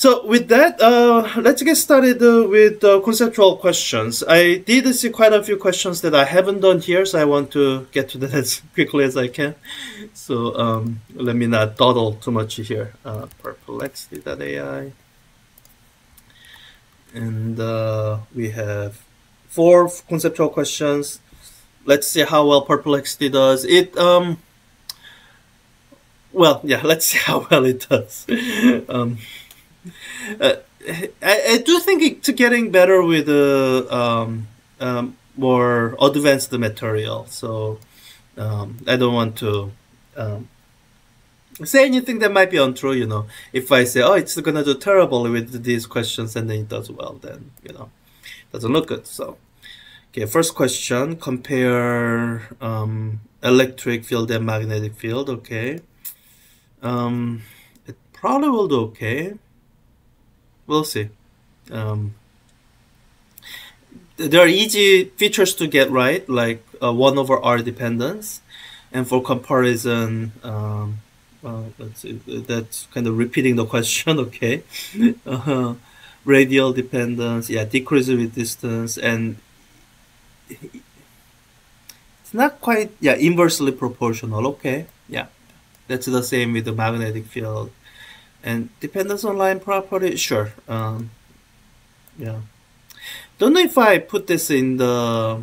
So with that, uh, let's get started uh, with uh, conceptual questions. I did see quite a few questions that I haven't done here, so I want to get to that as quickly as I can. So um, let me not dawdle too much here. Uh, perplexity.ai. And uh, we have four conceptual questions. Let's see how well Perplexity does. It um, well, yeah, let's see how well it does. um, uh, I, I, do think it's getting better with uh, um, um, more advanced material. So um, I don't want to um, say anything that might be untrue. You know, if I say, "Oh, it's gonna do terrible with these questions," and then it does well, then you know, doesn't look good. So, okay, first question: compare um, electric field and magnetic field. Okay, um, it probably will do okay we'll see. Um, there are easy features to get right, like uh, 1 over R dependence. And for comparison, um, uh, see, that's kind of repeating the question, okay. uh, radial dependence, yeah, decrease with distance, and it's not quite, yeah, inversely proportional, okay, yeah. That's the same with the magnetic field and dependence on line property, sure. Um, yeah. Don't know if I put this in the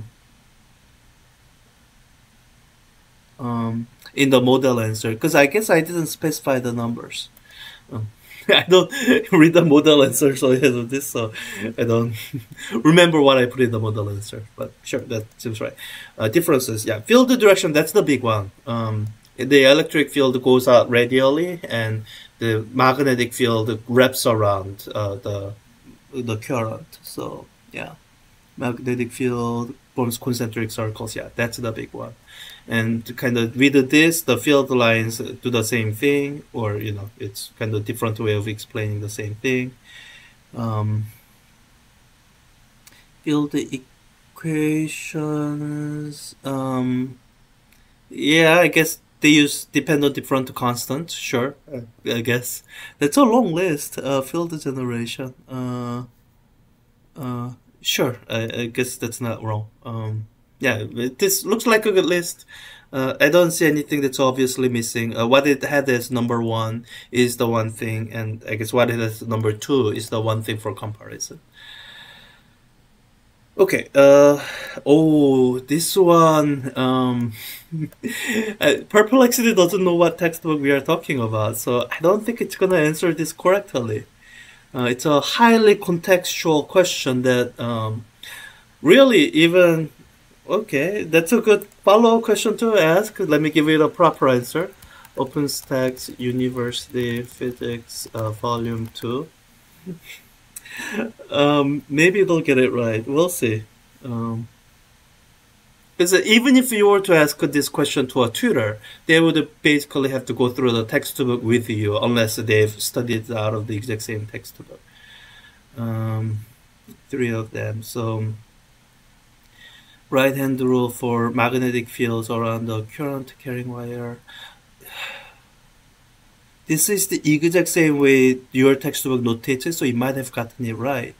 um, in the model answer because I guess I didn't specify the numbers. Um, I don't read the model answer so ahead of this, so I don't remember what I put in the model answer. But sure, that seems right. Uh, differences, yeah. Field direction, that's the big one. Um, the electric field goes out radially, and the magnetic field wraps around uh, the the current. So yeah, magnetic field forms concentric circles. Yeah, that's the big one. And kind of with this, the field lines do the same thing, or you know, it's kind of different way of explaining the same thing. Um, field equations. Um, yeah, I guess they use depend on different constant. Sure, I guess that's a long list. Uh, field generation. Uh, uh, sure, I, I guess that's not wrong. Um, yeah, this looks like a good list. Uh, I don't see anything that's obviously missing. Uh, what it had as number one is the one thing, and I guess what it has number two is the one thing for comparison. Okay. Uh, oh, this one. Um, uh, Perplexity doesn't know what textbook we are talking about, so I don't think it's gonna answer this correctly. Uh, it's a highly contextual question that um, really even okay. That's a good follow-up question to ask. Let me give it a proper answer. OpenStax University Physics, uh, Volume Two um, maybe they'll get it right. We'll see. Um, because even if you were to ask this question to a tutor, they would basically have to go through the textbook with you unless they've studied out of the exact same textbook. Um, three of them. So, right hand rule for magnetic fields around the current carrying wire. This is the exact same way your textbook notates it, so you might have gotten it right.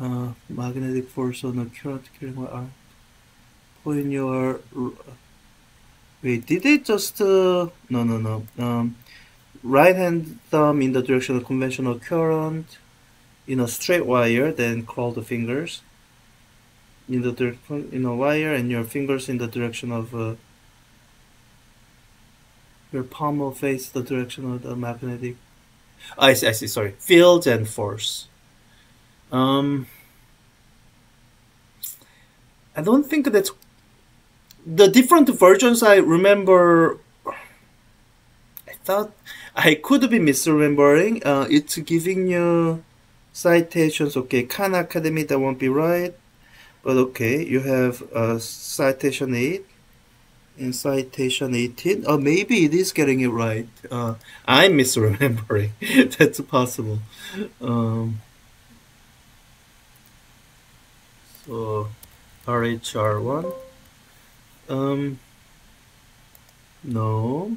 Uh, magnetic force on a current carrying wire. Point your wait. Did they just uh, no no no um, right hand thumb in the direction of conventional current in a straight wire, then curl the fingers in the in a wire, and your fingers in the direction of uh, your palm will face the direction of the magnetic. Oh, I see. I see. Sorry, field and force. Um, I don't think that's the different versions. I remember. I thought I could be misremembering. Uh, it's giving you citations. Okay, Khan Academy. That won't be right. But okay, you have uh, citation eight in citation 18 or maybe it is getting it right. Uh, i'm misremembering. That's possible. Um, so rhr1 um, no.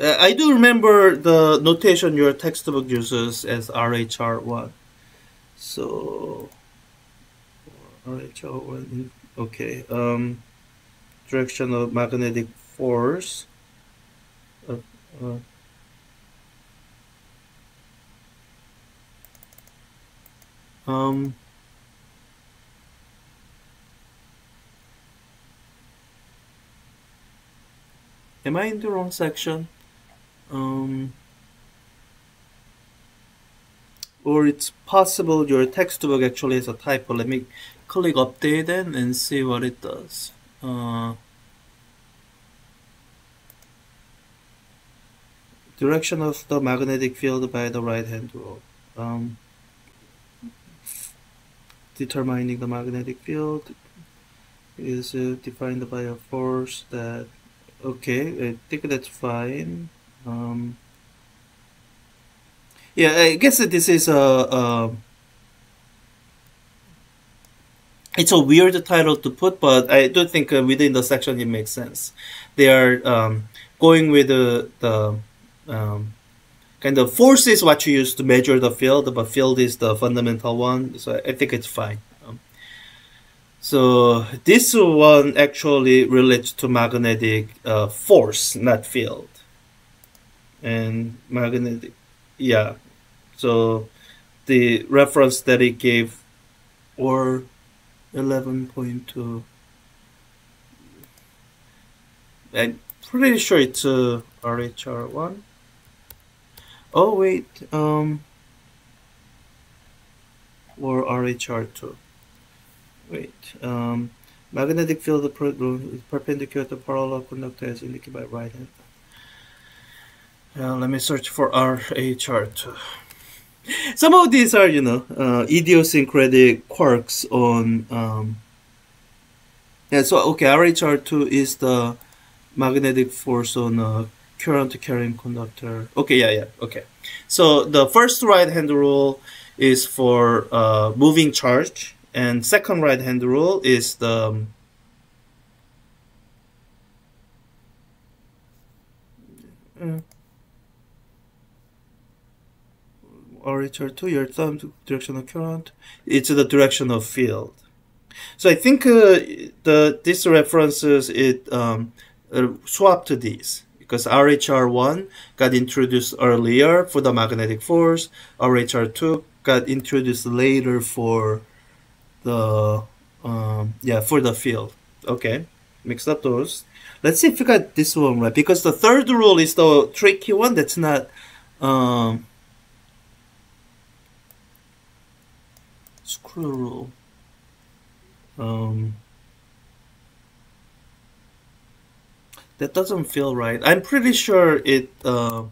Uh, I do remember the notation your textbook uses as RHR1. So RHR1, okay. Um, direction of magnetic force. Uh, uh, um, am I in the wrong section? Um, or it's possible your textbook actually has a typo. Let me click update and see what it does. Uh, direction of the magnetic field by the right hand rule. Um, determining the magnetic field is uh, defined by a force that okay I think that's fine um, yeah I guess this is a, a it's a weird title to put but I do think uh, within the section it makes sense they are um, going with the, the um, kind of force is what you use to measure the field, but field is the fundamental one. So I think it's fine. Um, so this one actually relates to magnetic uh, force, not field. And magnetic, yeah. So the reference that it gave, or 11.2. I'm pretty sure it's a RHR1. Oh wait, um, or RHR2. Wait, um, magnetic field of is perpendicular to parallel conductor as indicated by right hand. Uh, let me search for RHR2. Some of these are, you know, uh, idiosyncratic quirks on. Um, yeah, so okay, RHR2 is the magnetic force on a current carrying conductor. Okay, yeah, yeah, okay. So the first right hand rule is for uh, moving charge, and second right hand rule is the um, RHR2, your thumb direction of current. It's the direction of field. So I think uh, the this references it um, uh, swapped these because RHR1 got introduced earlier for the magnetic force, RHR2 got introduced later for the um, yeah for the field. Okay, mixed up those. Let's see if we got this one right because the third rule is the tricky one. That's not um, screw rule. Um, that doesn't feel right. I'm pretty sure it. Uh,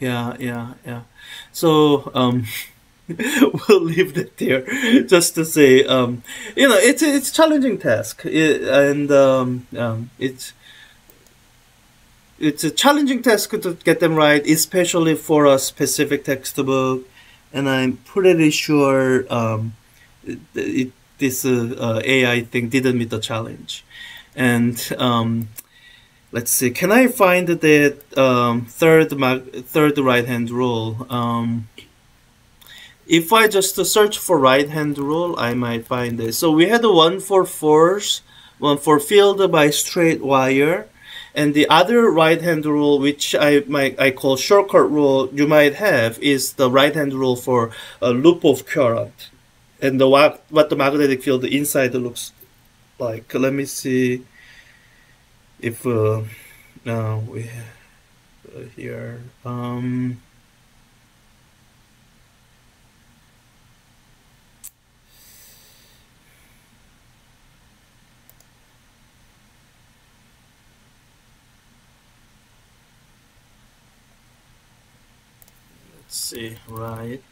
yeah, yeah, yeah. So um, we'll leave that there, just to say, um, you know, it's it's challenging task, it, and um, um, it's it's a challenging task to get them right, especially for a specific textbook. And I'm pretty sure um, it, it, this uh, uh, AI thing didn't meet the challenge. And um, let's see, can I find the um, third third right hand rule? Um, if I just search for right hand rule, I might find it. So we had one for force, one for field by straight wire, and the other right hand rule, which I I call shortcut rule, you might have is the right hand rule for a loop of current, and the what what the magnetic field inside looks like. Let me see if uh, uh we uh, here um see right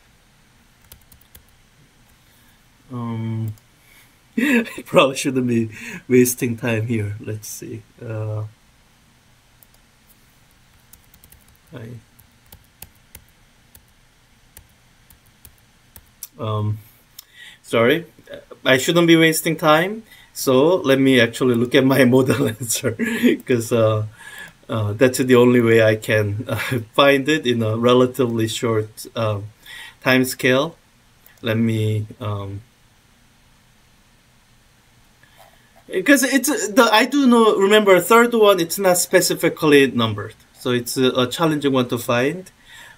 um I probably shouldn't be wasting time here. Let's see. Uh, I, um, sorry, I shouldn't be wasting time. So let me actually look at my model answer because uh, uh, that's the only way I can uh, find it in a relatively short um, time scale. Let me um, because it's the I do know remember third one it's not specifically numbered. So it's a, a, challenging one to find.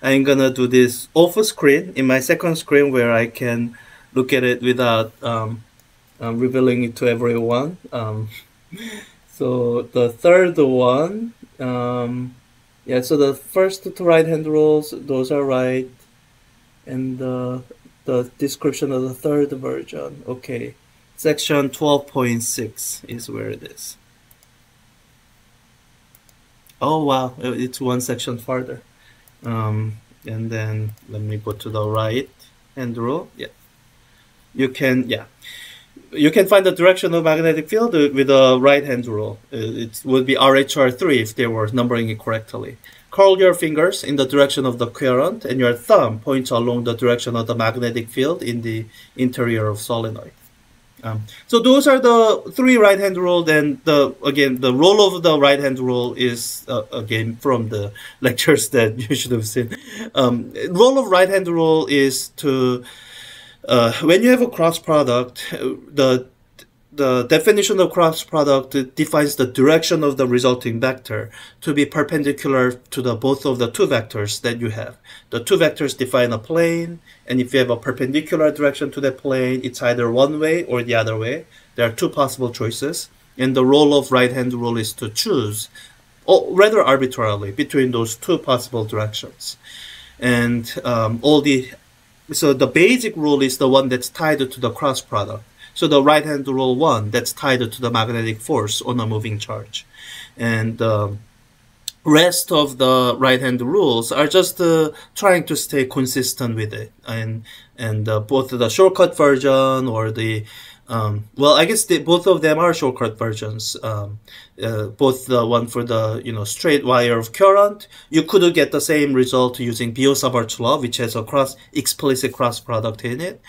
I'm gonna do this off screen in my second screen where I can look at it without um, um, revealing it to everyone. Um, so the third one um, yeah so the first two right hand rules those are right and the the description of the third version okay Section 12.6 is where it is. Oh wow, it's one section farther. Um, and then let me go to the right hand rule. Yeah, you can yeah, you can find the direction of magnetic field with the right hand rule. Uh, it would be RHR3 if they were numbering it correctly. Curl your fingers in the direction of the current, and your thumb points along the direction of the magnetic field in the interior of solenoid. Um, so those are the three right hand rule. and the again the role of the right hand rule is uh, again from the lectures that you should have seen. Um, role of right hand rule is to uh, when you have a cross product, the the definition of cross product defines the direction of the resulting vector to be perpendicular to the both of the two vectors that you have. The two vectors define a plane, and if you have a perpendicular direction to that plane, it's either one way or the other way. There are two possible choices, and the role of right-hand rule is to choose, or rather arbitrarily, between those two possible directions. And um, all the so the basic rule is the one that's tied to the cross product. So the right hand rule one that's tied to the magnetic force on a moving charge, and uh, rest of the right hand rules are just uh, trying to stay consistent with it, and and uh, both the shortcut version or the um, well, I guess the, both of them are shortcut versions. Um, uh, both the one for the you know straight wire of current, you could get the same result using Biot-Savart's law, which has a cross explicit cross product in it,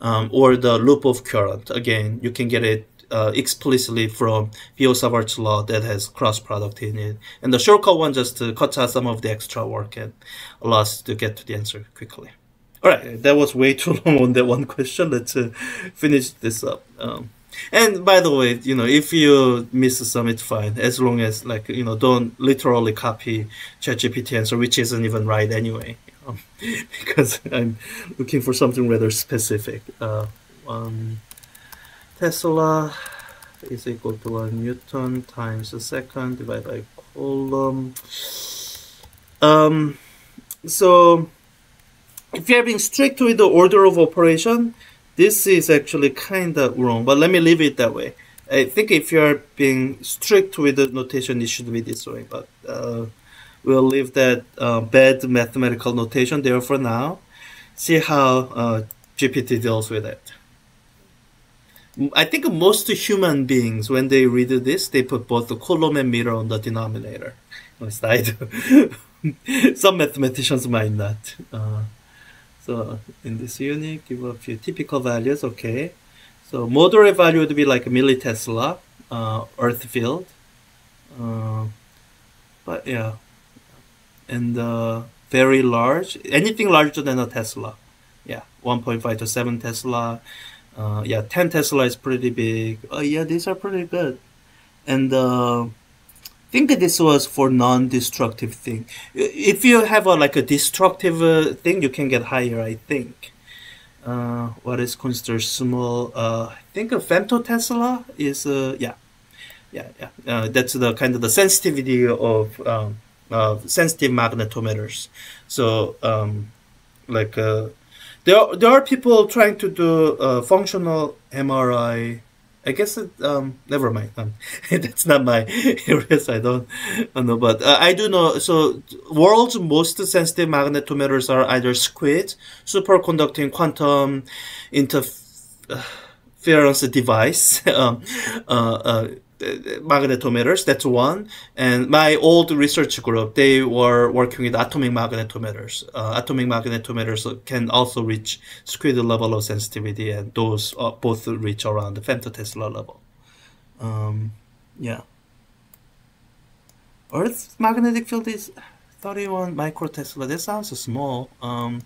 um, or the loop of current. Again, you can get it uh, explicitly from Biot-Savart's law that has cross product in it. And the shortcut one just uh, cuts out some of the extra work and allows to get to the answer quickly. All right, that was way too long on that one question. Let's uh, finish this up. Um, and by the way, you know, if you miss some, it's fine. As long as like you know, don't literally copy ChatGPT answer, which isn't even right anyway. Um, because I'm looking for something rather specific. Uh, um, Tesla is equal to a Newton times a second divided by Coulomb. Um, so if you're being strict with the order of operation, this is actually kind of wrong, but let me leave it that way. I think if you're being strict with the notation, it should be this way, but uh, we'll leave that uh, bad mathematical notation there for now. See how uh, GPT deals with it. I think most human beings, when they read this, they put both the Coulomb and meter on the denominator. At least I do. Some mathematicians might not. So in this unit, give a few typical values. Okay. So moderate value would be like millitesla, uh, Earth field. Uh, but yeah, and uh, very large, anything larger than a Tesla. Yeah, 1.5 to 7 Tesla. Uh, yeah, 10 Tesla is pretty big. Oh yeah, these are pretty good. And uh, think this was for non-destructive thing. If you have a like a destructive uh, thing, you can get higher. I think. Uh, what is considered small? Uh, I think a femtotesla is uh, yeah, yeah, yeah. Uh, that's the kind of the sensitivity of um, uh, sensitive magnetometers. So um, like uh, there are, there are people trying to do functional MRI I guess it, um, never mind. Um, that's not my area. I don't, I know, but uh, I do know. So, world's most sensitive magnetometers are either SQUID, superconducting quantum interference device, um, uh, uh, magnetometers. That's one. And my old research group, they were working with atomic magnetometers. Uh, atomic magnetometers can also reach SQUID level of sensitivity, and those uh, both reach around the femtotesla level. Um, yeah. Earth's magnetic field is 31 microtesla. That sounds small. Um,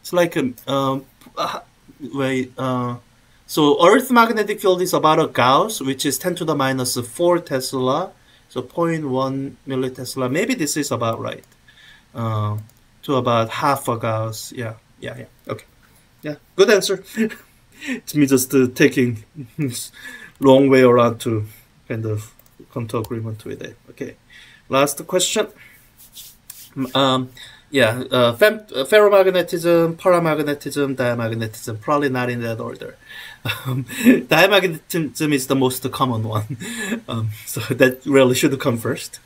it's like a um, uh, wait. Uh, so Earth magnetic field is about a Gauss, which is 10 to the minus 4 Tesla. So 0.1 millitesla. Maybe this is about right. Uh, to about half a Gauss. Yeah, yeah, yeah. Okay. Yeah, good answer. it's me just uh, taking long way around to kind of come to agreement with it. Okay. Last question. Um, yeah, uh, fem- uh, ferromagnetism, paramagnetism, diamagnetism, probably not in that order. Um, diamagnetism is the most common one, um, so that really should come first.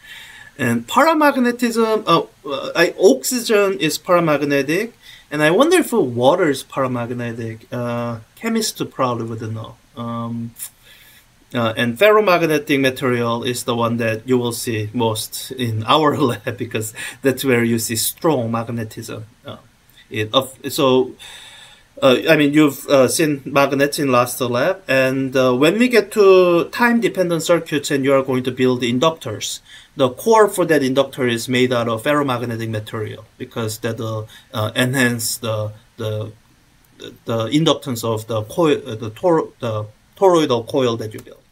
And paramagnetism, oh, uh, I, oxygen is paramagnetic, and I wonder if water is paramagnetic. Uh, chemists probably wouldn't know. Um, uh, and ferromagnetic material is the one that you will see most in our lab because that's where you see strong magnetism. Uh, it, so, uh, I mean, you've uh, seen magnets in last lab, and uh, when we get to time-dependent circuits and you are going to build inductors, the core for that inductor is made out of ferromagnetic material because that will uh, enhance the, the the inductance of the coil, the, tor- the toroidal coil that you build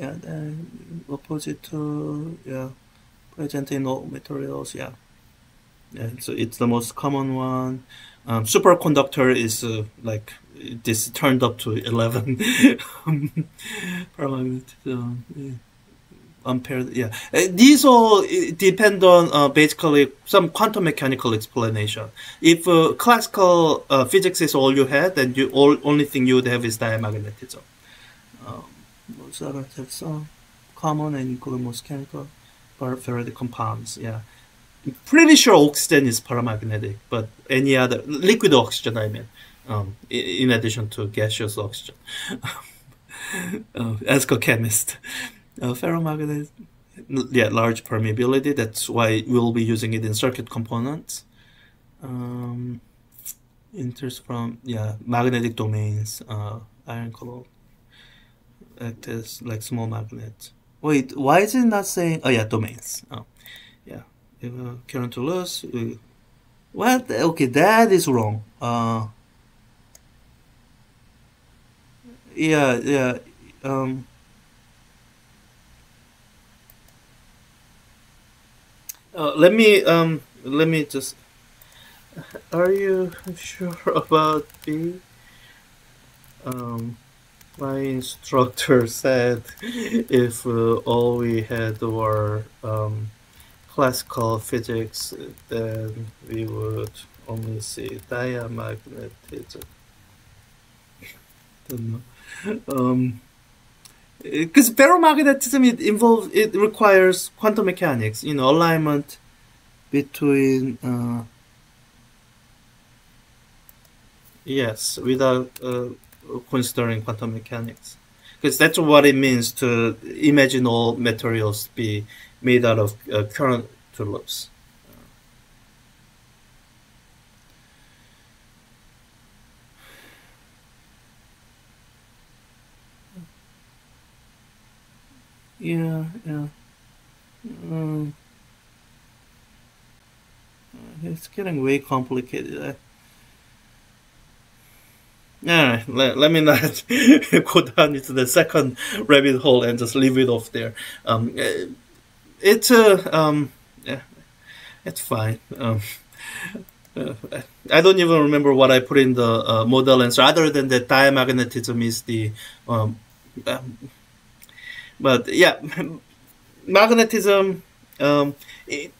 yeah, opposite to yeah, present all materials. Yeah, yeah. So it's the most common one. Um, superconductor is uh, like this turned up to eleven. um, yeah. Yeah. Uh, these all uh, depend on uh, basically some quantum mechanical explanation. If uh, classical uh, physics is all you had, then you all only thing you would have is diamagnetism. Um, most have some common and include most chemical ferritic compounds. Yeah. I'm pretty sure oxygen is paramagnetic, but any other liquid oxygen, I mean, um, in addition to gaseous oxygen. uh, a chemist. Uh, ferromagnet, yeah, large permeability. That's why we'll be using it in circuit components. Um, from yeah magnetic domains, uh, iron color act as like small magnets. Wait, why is it not saying? Oh yeah, domains. Oh, yeah. If uh, current to lose. Uh, what? Okay, that is wrong. Uh. Yeah, yeah. Um. Uh, let me um. Let me just. Are you sure about the? Um my instructor said if uh, all we had were um, classical physics, then we would only see diamagnetism. Don't know. Um, because ferromagnetism it involves it requires quantum mechanics, you know, alignment between uh, yes, without uh, considering quantum mechanics because that's what it means to imagine all materials be made out of uh, current to loops. Yeah, yeah. Um, it's getting way complicated. Yeah, let, let me not go down into the second rabbit hole and just leave it off there. Um, eh, it's uh, um, yeah, it's fine. Um, uh, I don't even remember what I put in the uh, model answer, other than that diamagnetism is the, um, um but yeah, magnetism. Um, it,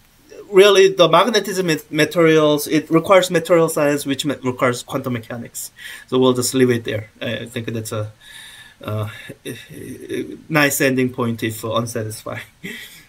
really the magnetism materials it requires material science which requires quantum mechanics. So we'll just leave it there. I think that's a uh, nice ending point if unsatisfying